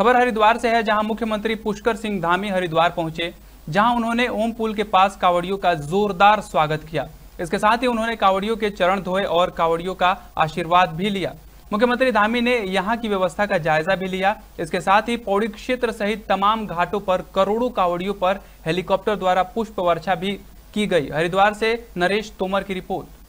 खबर हरिद्वार से है, जहाँ मुख्यमंत्री पुष्कर सिंह धामी हरिद्वार पहुँचे, जहाँ उन्होंने ओम पुल के पास कावड़ियों का जोरदार स्वागत किया। इसके साथ ही उन्होंने कावड़ियों के चरण धोए और कावड़ियों का आशीर्वाद भी लिया। मुख्यमंत्री धामी ने यहाँ की व्यवस्था का जायजा भी लिया। इसके साथ ही पौड़ी क्षेत्र सहित तमाम घाटों पर करोड़ों कावड़ियों पर हेलीकॉप्टर द्वारा पुष्प वर्षा भी की गई। हरिद्वार से नरेश तोमर की रिपोर्ट।